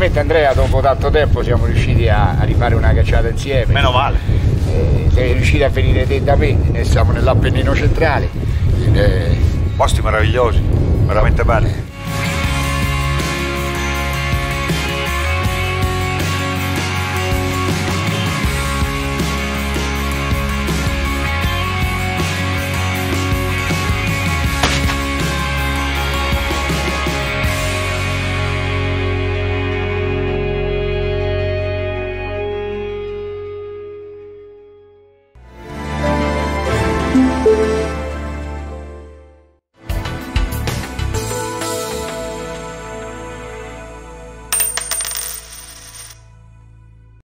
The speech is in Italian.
finalmente Andrea dopo tanto tempo siamo riusciti a, a rifare una cacciata insieme. Meno male. Eh, sei riuscito a venire te da me, ne siamo nell'Appennino centrale. ed è- Posti meravigliosi, veramente belli. Música